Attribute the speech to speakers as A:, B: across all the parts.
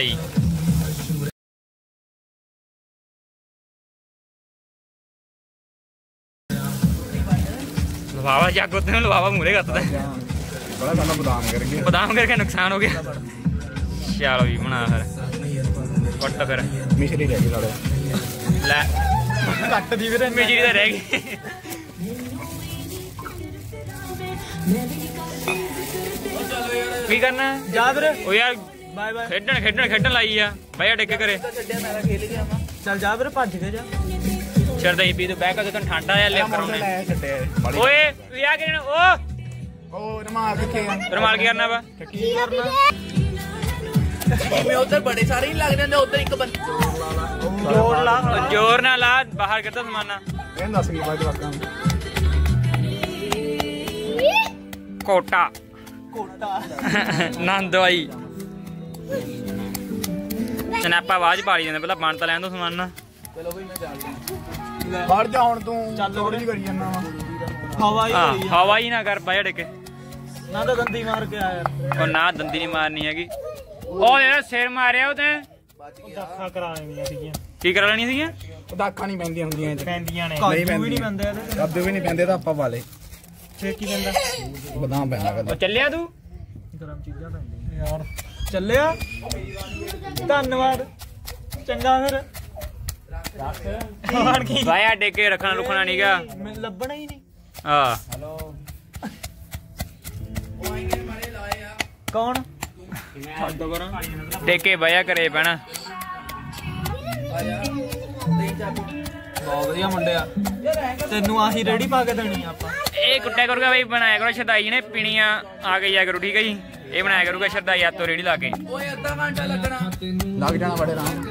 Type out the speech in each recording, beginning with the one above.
A: ਸ਼ਰਦਾਈ ਲਵਾਵਾ ਜਾਗੋ ਤੇ ਲਵਾਵਾ ਮੂਰੇ ਕਰਤਾ
B: ਬੜਾ ਸਾਡਾ ਬਦਾਮ ਕਰ ਗਿਆ
A: ਬਦਾਮ ਕਰਕੇ ਨੁਕਸਾਨ ਹੋ ਗਿਆ ਚਲੋ ਵੀ ਬਣਾ ਫਿਰ ਕੱਟ ਫਿਰ
B: ਮਿਸ਼ਰੀ ਰਹਿ ਗਈ ਸਾਡੇ
A: ਲੈ
B: ਕੱਟ ਦੀ ਵੀਰੇ
A: ਮੇਜਰੀ ਤਾਂ ਰਹਿ ਗਈ ਕੀ ਕਰਨਾ
C: ਜਾ ਵੀਰੇ
A: ਉਹ ਯਾਰ
C: ਬਾਏ ਬਾਏ।
A: ਖੇਡਣ ਖੇਡਣ ਖੇਡਣ ਲਾਈ ਆ। ਬਾਈ ਟਿੱਕੇ ਕਰੇ
C: ਚੱਲ ਜਾ ਵੀਰੇ ਭੱਜ ਕੇ ਜਾ।
A: ਸ਼ਰਦਾਈ ਪੀ ਤੇ ਬਹਿ ਕੇ ਤੈਨੂੰ ਠੰਡਾ ਆ ਲੈ ਕਰਾਉਣੇ ਓਏ ਵੀ ਆ ਕਿਰਨ ਓ।
B: ਉਹ ਰਮਾਲ ਕਿੱਥੇ ਆ?
A: ਰਮਾਲ ਕੀ ਕਰਨਾ ਵਾ?
B: ਕੀ ਕਰਨਾ?
D: ਮੈਂ ਉਧਰ ਬੜੇ ਸਾਰੇ ਹੀ ਲੱਗ ਜਾਂਦੇ ਉਧਰ ਇੱਕ ਬੰਦਾ।
C: ਜੋੜ ਲਾ।
A: ਜ਼ੋਰ ਨਾਲ ਲਾ ਬਾਹਰ ਕਿੱਦਾਂ ਸਮਾਨਾ?
B: ਇਹ ਦੱਸ ਕੀ ਬਾਅਦ ਵਾਕਾਂ
A: ਕੋਟਾ।
C: ਕੋਟਾ।
A: ਨੰਦ ਸਨੈਪਾ ਆਵਾਜ਼ ਪਾੜੀ ਜਾਂਦੇ ਪਹਿਲਾਂ ਬਣ ਤਾਂ ਲੈਣ ਦੋ ਸਮਾਨ ਨਾ।
B: ਵੜ ਜਾ ਹੁਣ ਤੂੰ ਚੱਲ ਥੋੜੀ ਕਰੀ ਜਾਂਦਾ ਵਾ।
C: ਹਵਾ ਹੀ
A: ਹਾਂ
C: ਹੋਈ ਆ।
A: ਹਵਾ ਹੀ ਨਾ ਕਰ ਬਾਈ ਟਿੱਕੇ
C: ਨਾ ਤਾਂ ਦੰਦੀ ਮਾਰ ਕੇ ਆਇਆ।
A: ਉਹ ਨਾ ਦੰਦੀ ਨਹੀਂ ਮਾਰਨੀ ਹੈਗੀ। ਉਹ ਜਿਹੜਾ ਸਿਰ ਮਾਰਿਆ ਉਹ ਤੇ।
C: ਦਾਖਾ ਕਰਾਉਣੀਆਂ ਸੀਗੀਆਂ।
A: ਕੀ ਕਰਾ ਲੈਣੀ ਸੀਗੀਆਂ?
B: ਦਾਖਾਂ ਨਹੀਂ ਪੈਂਦੀਆਂ ਹੁੰਦੀਆਂ ਇਹ
C: ਪੈਂਦੀਆਂ ਨੇ। ਕਾਜੂ ਵੀ ਨਹੀਂ। ਪੈਂਦੇ ਇਹਦੇ
B: ਕੱਦੂ ਵੀ ਨਹੀਂ ਪੈਂਦੇ ਤਾਂ ਆਪਾਂ ਵਾਲੇ।
C: ਫੇਰ ਕੀ ਪੈਂਦਾ?
B: ਬਦਾਮ ਪੈਂਦਾ
A: ਚੱਲਿਆ ਤੂੰ?
C: ਗਰਮ ਚੀਜ਼ਾਂ ਪੈਂਦੀਆਂ। ਯਾਰ। ਚੱਲਿਆ। ਧੰਨਵਾਦ। ਚੰਗਾ ਫਿਰ। ਹੋਰ ਕੀ?
A: ਬਾਇਆ ਡੇਕੇ ਰੱਖਣਾ ਰੁਕਣਾ ਨਹੀਂਗਾ
C: ਮੈਨੂੰ ਲੱਭਣਾ ਹੀ ਨਹੀਂ।
A: ਆ
C: ਕੌਣ?
A: ਡੇਕੇ ਬਾਇਆ ਕਰੇ ਪੈਣਾ।
C: ਬਹੁਤ ਵਧੀਆ ਮੁੰਡਿਆ। ਤੈਨੂੰ ਆਹੀ ਰੇੜੀ ਪਾ ਕੇ ਦੇਣੀ ਆ ਆਪਾਂ।
A: ਇਹ ਕੁੱਟਿਆ ਕਰੂਗਾ ਬਈ ਬਣਾਇਆ ਕਰੋ ਸ਼ਰਦਾਈ ਨੇ ਪੀਣੀਆਂ ਆ ਕੇ ਜਾ ਕਰੋ ਠੀਕ ਹੈ ਜੀ? ਇਹ ਬਣਾਇਆ ਕਰੂਗਾ ਸ਼ਰਦਾਈ ਆਤੋ ਰੇੜੀ ਲਾ ਕੇ।
D: ਓਏ ਅੱਧਾ ਘੰਟਾ ਲੱਗਣਾ।
B: ਲੱਗ ਜਾਣਾ ਬੜੇ ਰਾਮ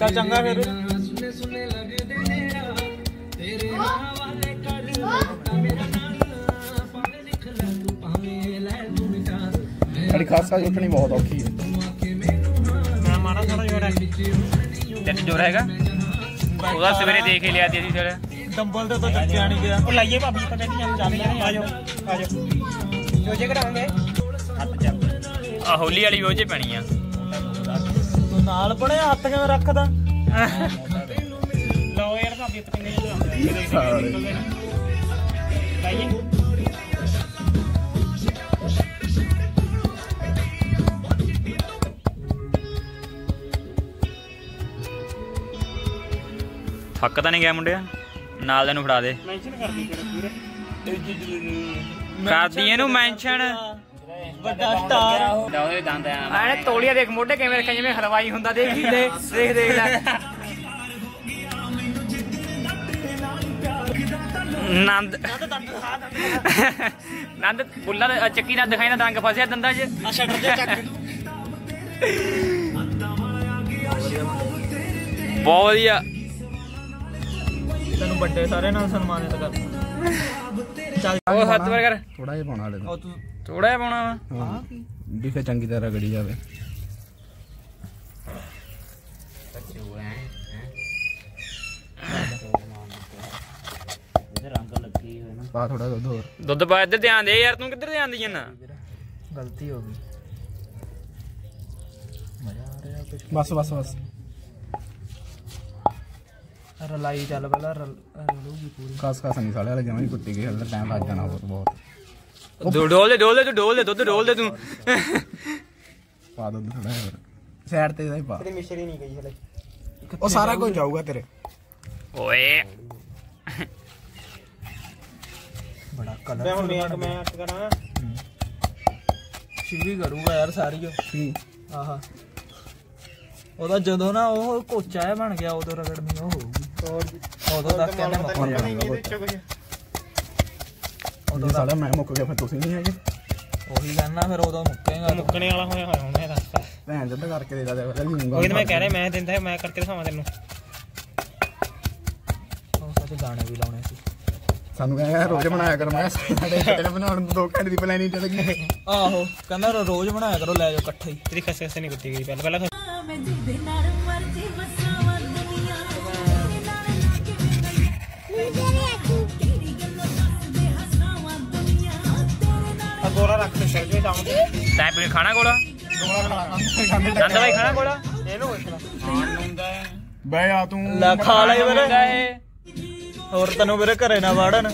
C: ਚੱਲ ਚੰਗਾ ਫਿਰ।
B: ਸਾਡੀ ਖਾਸਾ ਉੱਠਣੀ ਬਹੁਤ ਔਖੀ ਹੈ।
C: ਮੈਂ ਮਾਰਾ ਥੋੜਾ ਜਿਹਾ
A: ਤੈਨੂੰ ਜੋਰ ਹੈਗਾ? ਉਹਦਾ ਸਵੇਰੇ ਦੇਖ ਹੀ ਲਿਆ ਸੀ ਅਸੀਂ ਫਿਰ।
C: ਡੰਬਲ ਤੇ ਤਾਂ ਚੱਕਿਆ ਨਹੀਂ ਗਿਆ। ਉਹ ਲਾਈਏ ਭਾਬੀ ਪਤਾ ਨਹੀਂ ਚੱਲ ਜਾਂਦੇ ਨੇ ਆਜੋ ਆਜੋ ਜੋ ਜੇ ਕਰਾਂਗੇ
A: ਆ ਹੋਲੀ ਵਾਲੀ ਪੈਣੀ ਆ।
C: ਤੂੰ ਨਾਲ ਪੜਿਆ ਹੱਥ ਕਿਵੇਂ ਰੱਖਦਾ? ਲਓ ਯਾਰ ਭਾਬੀ ਲਾਈਏ
A: ਥੱਕ ਤਾਂ ਨਹੀਂ ਗਿਆ ਮੁੰਡਿਆ? ਨਾਲ ਦੇ। ਨੂੰ ਫੜਾ ਦੇ
C: ਮੈਂਸ਼ਨ ਕਰਦੀ ਤੇਰਾ ਪੂਰੇ
A: ਕਰਦੀ ਇਹਨੂੰ ਮੈਂਸ਼ਨ
C: ਵੱਡਾ ਸਟਾਰ
A: ਉਹਦੇ ਦੰਦ ਆ ਐਨੇ ਤੋਲੀਆ ਦੇਖ ਮੋਢੇ ਕਿਵੇਂ ਰੱਖਿਆ ਜਿਵੇਂ ਹਲਵਾਈ ਹੁੰਦਾ ਦੇਖ ਹੀ ਲੈ ਦੇਖ ਦੇਖ ਲੈ ਨੰਦ। ਨੰਦ ਬੁੱਲਾ ਦਾ ਚੱਕੀ ਨਾਲ ਦਿਖਾਈ ਨਾ ਰੰਗ ਫਸਿਆ ਦੰਦਾਂ 'ਚ।
C: ਆ ਸ਼ਟਰ ਜੇ ਚੱਕ।
A: ਬਹੁਤ ਵਧੀਆ।
C: ਤੈਨੂੰ ਵੱਡੇ ਸਾਰੇ ਨਾਲ ਸਨਮਾਨਿਤ ਕਰਦਾ। ਚੱਲ
A: ਉਹ ਹੱਥ ਵਰ ਕਰ।
B: ਥੋੜਾ ਜਿਹਾ ਪਾਉਣਾ ਹਲੇ
C: ਉਹ ਤੂੰ
A: ਥੋੜਾ ਜਿਹਾ ਪਾਉਣਾ ਵਾ।
B: ਹਾਂ। ਵੀ ਫੇ ਚੰਗੀ ਤਰ੍ਹਾਂ ਰਗੜੀ ਜਾਵੇ। ਪਾ ਥੋੜਾ ਦੁੱਧ ਹੋਰ।
A: ਦੁੱਧ ਪਾ ਇੱਧਰ ਧਿਆਨ ਦੇ ਯਾਰ ਤੂੰ ਕਿੱਧਰ ਧਿਆਨ ਦੀ ਜਾਂਦਾ
C: ਗਲਤੀ ਹੋ ਗਈ।
B: ਬਸ ਬਸ ਬਸ।
C: ਰਲਾਈ ਚੱਲ ਪਹਿਲਾਂ ਰਲ- ਰਲੂਗੀ ਪੂਰੀ।
B: ਖਾਸ ਖਾਸ ਨਹੀਂ ਸਾਲੇ ਵਾਲੇ ਜਮਾਂ ਹੀ ਕੁੱਟੀ ਗਈ ਹਲੇ ਟਾਈਮ ਲੱਗ ਜਾਣਾ ਬਹੁਤ ਬਹੁਤ।
A: ਡੋ- ਡੋਲ ਦੇ ਡੋਲ ਦੇ ਤੂੰ ਡੋਲ ਦੇ ਦੁੱਧ ਡੋਲ ਦੇ ਤੂੰ।
B: ਪਾ ਦੁੱਧ ਥੋੜਾ ਹੋਰ। ਸਾਈਡ ਤੇ ਹੀ ਪਾ।
C: ਮਿਸ਼ਰੀ ਨਹੀਂ ਗਈ ਹਲੇ।
B: ਉਹ ਸਾਰਾ ਕੁਝ ਜਾਊਗਾ ਤੇਰੇ।
A: ਓਏ।
C: ਬੜਾ ਕਲਰ ਮੈਂ ਹੁਣ ਮੈਂ ਮੈਂ ਅੱਟ ਕਰਾਂ? ਸ਼ਿਵੀ ਕਰੂਗਾ ਯਾਰ ਸਾਰੀ ਉਹ।
B: ਕੀ?
C: ਆਹਾ। ਉਹਦਾ ਜਦੋਂ ਨਾ ਉਹ ਕੋਚਾ ਜਿਹਾ ਬਣ ਗਿਆ ਉਦੋਂ ਰਗੜਨੀ ਉਹ ਹੋਊਗੀ। ਉਦੋਂ ਤੱਕ ਕਹਿੰਦੇ ਮੁੱਕ
B: ਹੁਣ
C: ਜਾਣਾ
B: ਬਣਾਉਂਗਾ ਉਦੋਂ ਸਾਲਾ ਮੈਂ ਮੁੱਕ ਗਿਆ ਫਿਰ ਤੁਸੀਂ ਨਹੀਂ ਹੈਗੇ।
C: ਉਹੀ ਕਹਿਣਾ ਫਿਰ ਉਦੋਂ ਮੁੱਕੇਗਾ ਮੁੱਕਣੇ ਵਾਲਾ ਹੋਇਆ ਹੋਇਆ ਹੁਣ ਇਹਦਾ
B: ਭੈਣ ਜਦ ਕਰਕੇ ਦੇ ਦਾ ਫਿਰ ਲੂੰਗਾ
C: ਉਹੀ ਤਾਂ ਮੈਂ ਕਹਿ ਰਿਹਾ ਮੈਂ ਦਿੰਦਾ ਮੈਂ ਕਰਕੇ ਦਿਖਾਵਾਂ ਤੈਨੂੰ। ਉਹ ਸੱਚ ਗਾਣੇ ਵੀ ਲਾਉਣੇ ਸੀ।
B: ਸਾਨੂੰ ਕਹਿੰਦਾ ਰੋਜ਼ ਬਣਾਇਆ ਕਰ। ਮੈਂ ਸਾਡੇ ਘੰਟੇ ਬਣਾਉਣ ਨੂੰ 2 ਘੰਟੇ ਦੀ ਪਲੈਨਿੰਗ ਚੱਲ ਗਈ।
C: ਆਹੋ ਕਹਿੰਦਾ ਰੋਜ਼ ਬਣਾਇਆ ਕਰੋ ਲੈ ਜਾਓ ਇਕੱਠੇ ਹੀ।
D: ਤੇਰੀ ਖਸੇ ਖਸੇ ਨਹੀਂ ਕੁੱਤੀ ਗਈ ਪਹਿਲਾਂ ਪਹਿਲਾਂ
E: ਹਸਾਵਾਂ ਦੁਨੀਆ ਤੇਰੇ ਨਾਲ
D: ਆ ਗੋਰਾ ਰੱਖ ਤੇ ਸਿਰ ਤੇ ਚਾਉਂਦੇ
A: ਤੈਂ ਪੀਣ ਖਾਣਾ ਕੋਲਾ?
B: ਗੋਲਾ ਖਾ ਲਾ।
A: ਨੰਦ ਬਾਈ ਖਾਣਾ ਕੋਲਾ?
C: ਇਹਨੂੰ ਪੁੱਛਣਾ
B: ਬੈ ਆ ਤੂੰ।
C: ਲੈ ਖਾ ਲੈ ਵੀਰੇ। ਹੋਰ ਤੈਨੂੰ ਵੀਰੇ ਘਰੇ ਨਾ ਵਾੜਨ।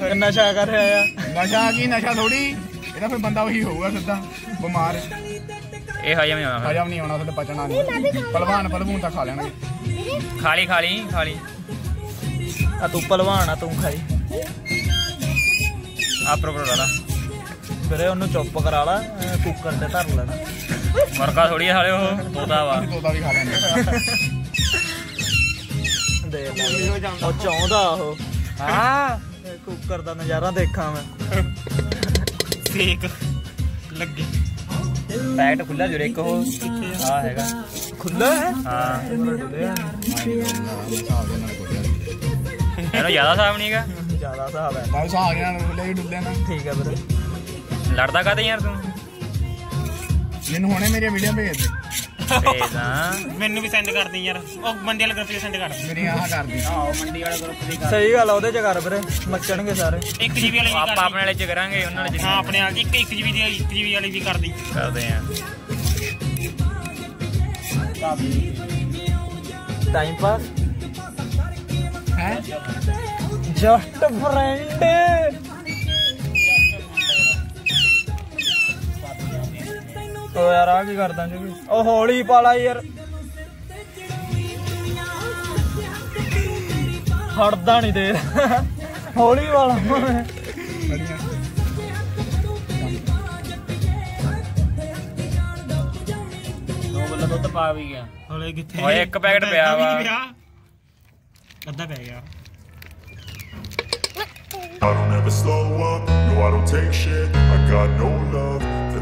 C: ਤੇ ਨਸ਼ਾ ਕਰ ਰਿਹਾ ਆ।
B: ਨਸ਼ਾ ਕੀ ਨਸ਼ਾ ਥੋੜੀ ਇਹਦਾ ਫਿਰ ਬੰਦਾ ਉਹੀ ਹੋਊਗਾ ਸਿੱਧਾ। ਬਿਮਾਰ।
A: ਇਹ ਹਜਮ ਨਹੀਂ ਆਉਣਾ।
B: ਹਜਮ ਨਹੀਂ ਆਉਣਾ ਤੁਹਾਡੇ ਪਚਣਾ ਨਹੀਂ। ਪਹਿਲਵਾਨ ਪਹਿਲਵੂਨ ਤਾਂ ਖਾ ਲੈਣਗੇ।
A: ਖਾਲੀ ਖਾਲੀ ਖਾਲੀ
C: ਆ ਤੂੰ ਪਹਿਲਵਾਨ ਆ ਤੂੰ ਖਾਈ।
A: ਆ ਪ੍ਰੋਪਰ ਵਾਲਾ
C: ਵੀਰੇ ਉਹਨੂੰ ਚੁੱਪ ਕਰਾ ਲਾ ਕੁੱਕਰ ਤੇ ਧਰ ਲੈਣਾ।
A: ਮਰਕਾ ਥੋੜੀ ਹਾਲੇ ਉਹ ਤੋਤਾ ਵਾ।
B: ਤੋਤਾ ਵੀ ਖਾ ਲੈਣਗੇ
C: ਦੇ ਉਹ ਚਾਹੁੰਦਾ ਉਹ।
A: ਹਾਂ
C: ਕੁੱਕਰ ਦਾ ਨਜ਼ਾਰਾ ਦੇਖਾਂ ਮੈਂ।
A: ਸੇਕ ਲੱਗੇ। ਪੈਕਟ ਖੁੱਲਾ ਜੁਰੇ ਇੱਕ ਉਹ। ਆ ਹੈਗਾ।
C: ਖੁੱਲਾ ਹੈ?
A: ਹਾਂ। ਇਹਨੂੰ ਜ਼ਿਆਦਾ ਸਾਫ਼ ਨਹੀਂਗਾ
C: ਜ਼ਿਆਦਾ ਹਿਸਾਬ ਹੈ।
B: ਬਾਈ ਹਿਸਾਬ ਦੇ ਨਾਲ ਲੈ ਡੁੱਲੇ ਨਾ।
C: ਠੀਕ ਹੈ ਵੀਰੇ।
A: ਲੜਦਾ ਕਾਤੇ ਯਾਰ ਤੂੰ?
B: ਮੈਨੂੰ ਹੁਣੇ ਮੇਰੀਆਂ ਵੀਡੀਓ ਭੇਜ ਦੇ।
A: ਭੇਜਾਂ
F: ਮੈਨੂੰ ਵੀ ਸੈਂਡ ਕਰਦੀ ਯਾਰ। ਉਹ ਮੰਡੀ ਵਾਲੇ ਗਰੁੱਪ 'ਚ ਸੈਂਡ ਕਰ
B: ਮੇਰੀਆਂ ਆਹ ਕਰਦੀ
C: ਸਹੀ ਗੱਲ ਆ ਉਹਦੇ ਚ ਕਰ ਵੀਰੇ। ਮੱਚਣਗੇ ਸਾਰੇ।
F: 1 ਜੀਬੀ ਵਾਲੀ ਵੀ
A: ਆਪਾਂ ਆਪਣੇ ਵਾਲੇ ਚ ਕਰਾਂਗੇ ਉਹਨਾਂ ਵਾਲੇ ਚ
F: ਹਾਂ ਆਪਣੇ ਨਾਲ ਇੱਕ 1 ਜੀਬੀ ਦੀ 1 ਜੀਬੀ ਵਾਲੀ ਵੀ ਕਰਦੀ
A: ਕਰਦੇ ਆ।
C: ਟਾਈਮ ਪਾਸ
B: ਹੈ?
C: ਜਸਟ ਫਰੈਂਡ ਓ ਯਾਰ ਆ ਕੀ ਕਰਦਾ ਜੀ? ਉਹ ਹੌਲੀ ਪਾਲਾ ਯਾਰ। ਹਟਦਾ ਨਹੀਂ ਦੇ ਹੌਲੀ ਵਾਲਾ।
A: ਦੋ ਬੱਲਾ ਦੁੱਧ ਪਾ ਵੀ ਗਿਆ।
F: ਹਲੇ ਕਿੱਥੇ?
A: ਓਏ ਇੱਕ ਪੈਕਟ ਪਿਆ ਵਾ
F: ਅੱਧਾ ਪੈ ਗਿਆ।
G: I don't ever slow up, no I don't take shit. I got no love. for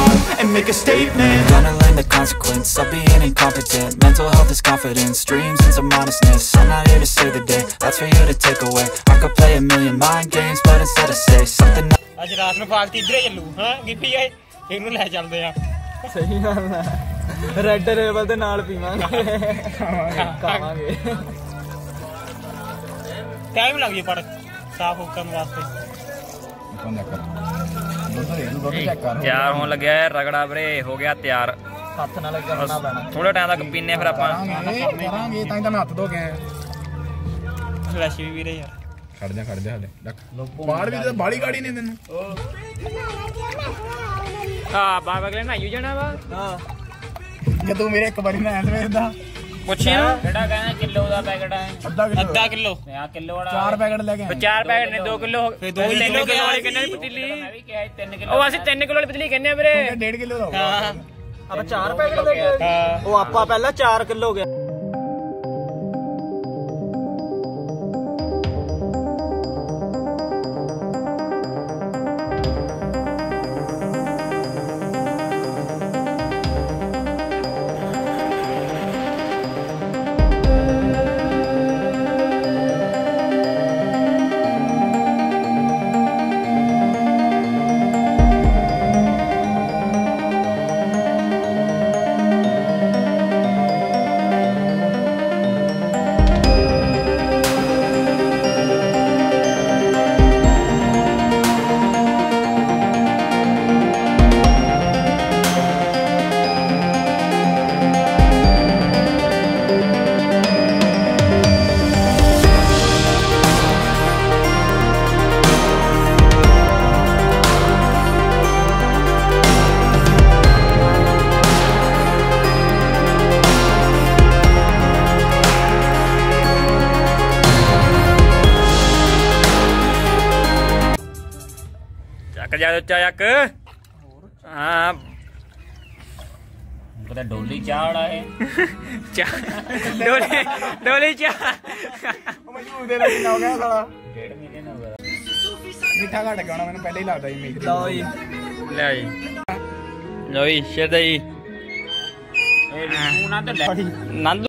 G: up make a statement
H: Gonna learn the consequence of being incompetent Mental health is confidence, dreams and some honestness I'm not here to save the day, that's for you to take away I could play a million mind games, but instead I say something
F: ਅੱਜ ਰਾਤ ਨੂੰ party ਇੱਧਰ ਹੀ ਚੱਲੂ ਹਾਂ ਗਿੱਪੀ ਏ ਇਹਨੂੰ ਲੈ ਚੱਲਦੇ ਆ
C: ਸਹੀ ਗੱਲ ਹੈ ਰੈੱਡ ਲੇਵਲ ਦੇ ਨਾਲ ਪੀਵਾਂਗੇ ਖਾਵਾਂਗੇ
F: ਟਾਈਮ ਲੱਗ ਜੇ ਪਰ ਸਾਫ ਹੋ ਕਰਨ ਵਾਸਤੇ
B: ਬੰਦਾ ਕਰ
A: ਤਿਆਰ ਹੋਣ ਲੱਗਿਆ ਹੈ ਰਗੜਾ ਵੀਰੇ ਹੋ ਗਿਆ ਤਿਆਰ।
C: ਹੱਥ ਨਾਲ ਕਰਨਾ ਪੈਣਾ।
A: ਥੋੜਾ ਟਾਈਮ ਤੱਕ ਪੀਨੇ ਫਿਰ ਆਪਾਂ।
B: ਕਰਾਂਗੇ ਕਰਾਂਗੇ ਤਾਂ ਹੀ ਤਾਂ ਮੈਂ ਹੱਥ ਧੋ ਕੇ ਆਇਆ।
F: ਫਲੈਸ਼ ਵੀ ਵੀਰੇ ਯਾਰ।
B: ਖੜ ਜਾ ਖੜ ਜਾ ਹਲੇ ਬਾੜ ਵੀ ਤੇ ਬਾੜੀ ਗਾੜੀ ਨੇ ਤੈਨੂੰ।
A: ਆ ਬਾਬਾ ਅਗਲੇ ਨਾ ਜਾਣਾ ਵਾ।
C: ਹਾਂ।
B: ਜੇ ਤੂੰ ਮੇਰੇ ਇੱਕ ਵਾਰੀ ਨਾ ਐਂ ਸਵੇਰ ਦਾ।
A: ਪੁੱਛਿਆ ਕਿਹੜਾ ਕਹਿੰਦਾ ਕਿਲੋ ਦਾ ਪੈਕਟ ਹੈ?
B: ਅੱਧਾ ਕਿਲੋ।
F: ਅੱਧਾ ਕਿਲੋ।
A: ਆ ਕਿਲੋ ਵਾਲਾ।
B: ਚਾਰ ਪੈਕਟ ਲੈ ਕੇ ਆਏ।
A: ਚਾਰ ਪੈਕਟ ਨੇ 2 ਕਿਲੋ।
F: ਫਿਰ ਦੋ ਕਿੱਲੋ
A: ਕਿਲੋ
F: ਕਿਹਾ
A: ਵਾਲੀ ਕਹਿੰਦੇ ਪਤੀਲੀ? ਮੈਂ ਵੀ ਕਿਹਾ 3 ਕਿਲੋ ਉਹ ਅਸੀਂ 3 ਕਿਲੋ ਵਾਲੀ ਪਤੀਲੀ ਕਹਿੰਦੇ ਆ ਵੀਰੇ।
B: ਇਹ ਡੇਢ ਕਿਲੋ ਦਾ ਹੋਊਗਾ।
C: ਆਪਾਂ 4 ਪੈਕਟ ਲੈ ਕੇ ਆਏ। ਉਹ ਆਪਾਂ ਪਹਿਲਾਂ 4 ਕਿਲੋ ਗਿਆ।
A: ਜਾ ਉੱਚਾ ਚੱਕ। ਹਾਂ।
I: ਪਤਾ ਡੋਲੀ ਚਾੜਾ ਹੈ
A: ਚਾ ਡੋਲੇ ਡੋਲੇ ਚਾ
B: ਮਜਬੂਰ ਦੇ ਨਾਲ ਹੋ ਗਿਆ ਸਾਲਾ।
I: ਡੇਢ ਮਹੀਨੇ ਨਾ ਹੋਇਆ।
B: ਮਿੱਠਾ ਘੱਟ ਗਿਆ ਹੋਣਾ ਮੈਨੂੰ ਪਹਿਲਾਂ ਹੀ ਲੱਗਦਾ ਸੀ ਮੇਰੀ
C: ਲਓ ਜੀ।
A: ਲੈ ਜੀ। ਲੋ ਜੀ ਸ਼ਰਦਈ
I: ਇਹ ਤੂੰ ਨਾ ਤੇ ਲੈ।
A: ਨੰਦ